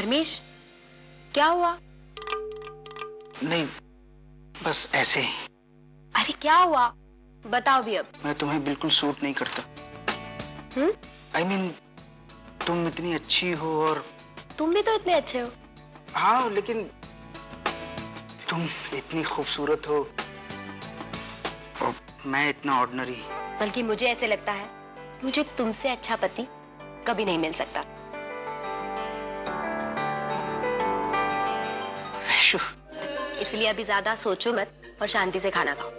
धर्मेश क्या हुआ? नहीं बस ऐसे ही। अरे क्या हुआ? बताओ भी अब। मैं तुम्हें बिल्कुल सूट नहीं करता। आई I मीन mean, तुम इतनी अच्छी हो और तुम भी तो इतने अच्छे हो। हाँ लेकिन तुम इतनी खूबसूरत हो और मैं इतना ऑर्डनरी बल्कि मुझे ऐसे लगता है मुझे तुमसे अच्छा पति कभी नहीं मिल सकता। ऐशु इसलिए अभी ज़्यादा सोचो मत और शांति से खाना खाओ।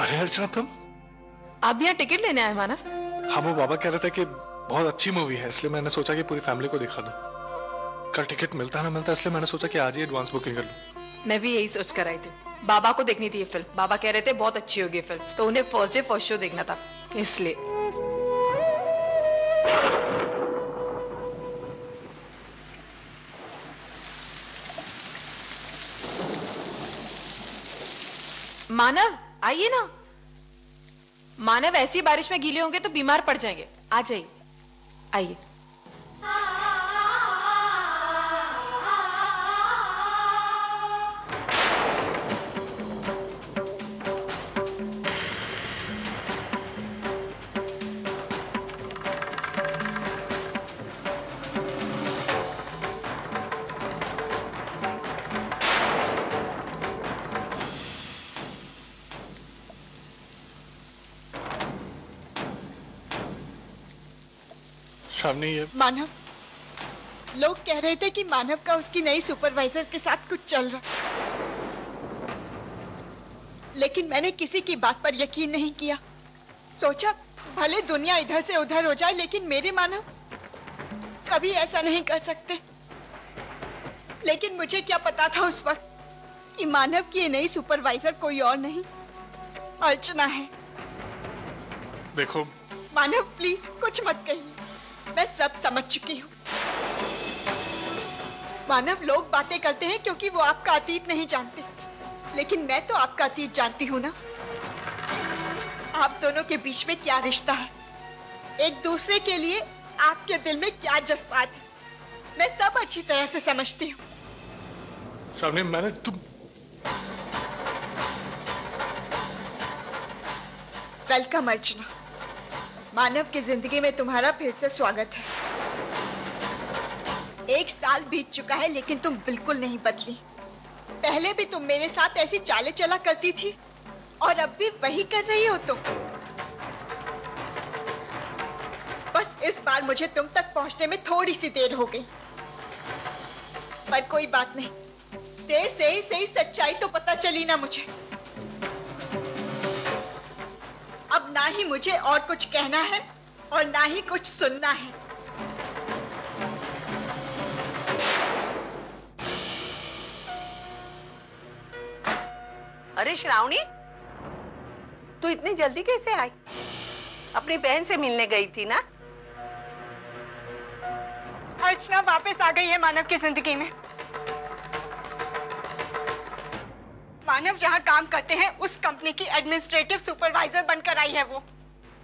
अरे अर्चना तुम आप भी यहाँ टिकट लेने आए माना हाँ वो बाबा कह रहे थे कि बहुत अच्छी मूवी है इसलिए मैंने सोचा कि पूरी फैमिली को दिखा दूँ। कल टिकट मिलता ना मिलता इसलिए मैंने सोचा कि आज ही एडवांस बुकिंग कर लूँ। मैं भी यही सोच कर आई थी। बाबा को देखनी थी ये फ़िल्म बाबा कह रहे थे बहुत अच्छी होगी फ़िल्म तो उन्हें फ़र्स्ट डे फ़र्स्ट शो देखना था इसलिए। मानव, आइए ना। मानव, ऐसी बारिश में गीले होंगे तो बीमार पड़ जाएँगे। आ जाइए। आइए। शामनी ये मानव लोग कह रहे थे कि मानव का उसकी नई सुपरवाइजर के साथ कुछ चल रहा लेकिन मैंने किसी की बात पर यकीन नहीं किया। सोचा भले दुनिया इधर से उधर हो जाए लेकिन मेरे मानव कभी ऐसा नहीं कर सकते। लेकिन मुझे क्या पता था उस वक्त कि मानव की नई सुपरवाइजर कोई और नहीं अर्चना है। देखो। मानव प्लीज़ कुछ मत कहिए। मैं सब समझ चुकी हूँ। मानव लोग बातें करते हैं क्योंकि वो आपका अतीत नहीं जानते। लेकिन मैं तो आपका अतीत जानती हूँ ना। आप दोनों के बीच में क्या रिश्ता है? एक दूसरे के लिए आपके दिल में क्या जज्बात है? मैं सब अच्छी तरह से समझती हूँ। मैंने तुम वेलकम अर्चना। मानव की ज़िंदगी में तुम्हारा फिर से स्वागत है। एक साल बीत चुका है, लेकिन तुम बिल्कुल नहीं बदली। पहले भी तुम मेरे साथ ऐसी चाले चला करती थी, और अब भी वही कर रही हो तुम। बस इस बार मुझे तुम तक पहुँचने में थोड़ी सी देर हो गई। पर कोई बात नहीं, देर से ही सही सच्चाई तो पता चली ना मुझे। अब ना ही मुझे और कुछ कहना है और ना ही कुछ सुनना है। अरे श्रावणी तू इतनी जल्दी कैसे आई? अपनी बहन से मिलने गई थी ना? अर्चना वापस आ गई है मानव की ज़िंदगी में। मानव जहाँ काम करते हैं, उस कंपनी की एडमिनिस्ट्रेटिव सुपरवाइजर बनकर आई है वो।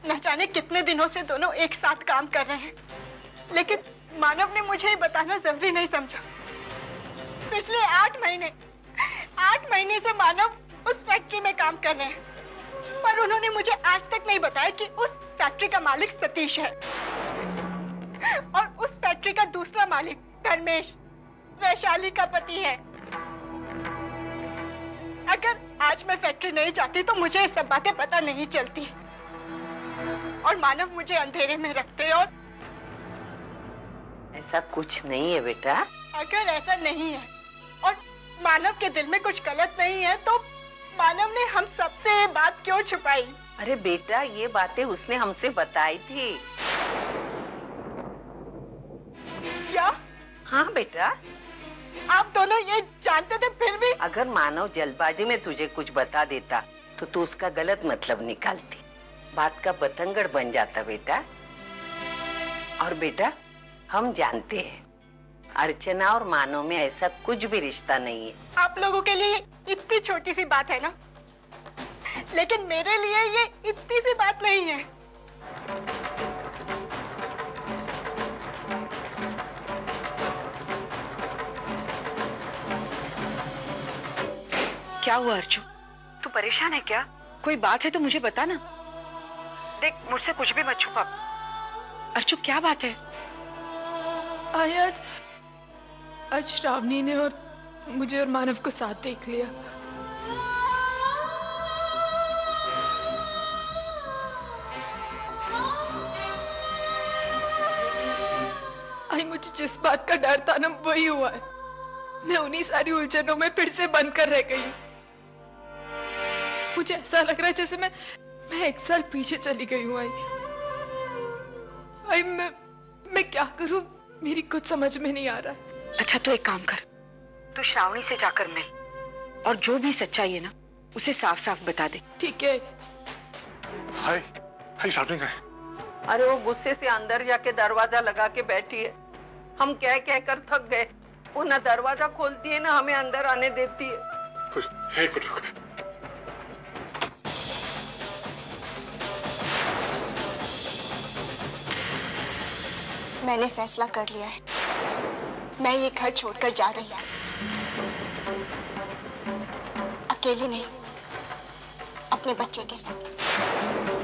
न जाने कितने दिनों से दोनों एक साथ काम कर रहे हैं। लेकिन मानव ने मुझे बताना ज़रूरी नहीं समझा। पिछले आठ महीने आठ महीने से मानव उस फैक्ट्री में काम कर रहे हैं। पर उन्होंने मुझे आज तक नहीं बताया कि उस फैक्ट्री का मालिक सतीश है। और उस फैक्ट्री का दूसरा मालिक धर्मेश, वैशाली का पति है। अगर आज मैं फैक्ट्री नहीं जाती तो मुझे ये सब बातें पता नहीं चलती। और मानव मुझे अंधेरे में रखते और ऐसा कुछ नहीं है बेटा। अगर ऐसा नहीं है और मानव के दिल में कुछ गलत नहीं है तो मानव ने हम सबसे ये बात क्यों छुपाई? अरे बेटा ये बातें उसने हमसे बताई थी। क्या हाँ बेटा। ये जानते थे फिर भी? अगर मानव जल्दबाजी में तुझे कुछ बता देता तो तू उसका गलत मतलब निकालती। बात का बतंगड़ बन जाता बेटा। और बेटा हम जानते हैं अर्चना और मानव में ऐसा कुछ भी रिश्ता नहीं है। आप लोगों के लिए इतनी छोटी सी बात है ना? लेकिन मेरे लिए ये इतनी सी बात नहीं है। क्या हुआ अर्जु तू परेशान है क्या? कोई बात है तो मुझे बता ना। देख, मुझसे कुछ भी मत छुपा अर्जु क्या बात है? आज आज श्रावणी ने और मुझे और मानव को साथ देख लिया। आई मुझे जिस बात का डर था ना, वही हुआ है। मैं उन्हीं सारी उलझनों में फिर से बंद कर रह गई। मुझे ऐसा लग रहा है जैसे मैं मैं एक साल पीछे चली गई हूँ आई। आई मैं मैं क्या करूँ? मेरी कुछ समझ में नहीं आ रहा है। अच्छा तो एक काम कर। तू श्रावणी से जाकर मिल। और जो भी सच्चाई है ना उसे साफ़ साफ़ बता दे। ठीक है। हाय हाय शार्टिंग है? अरे वो गुस्से से अंदर जाके दरवाज़ा लगा के बैठी है। हम कह कह कर थक गए। वो ना दरवाज़ा खोलती है ना हमें अंदर आने देती है। कुछ एक मिनट मैंने फैसला कर लिया है। मैं ये घर छोड़कर जा रही हूँ। अकेली नहीं, अपने बच्चे के साथ।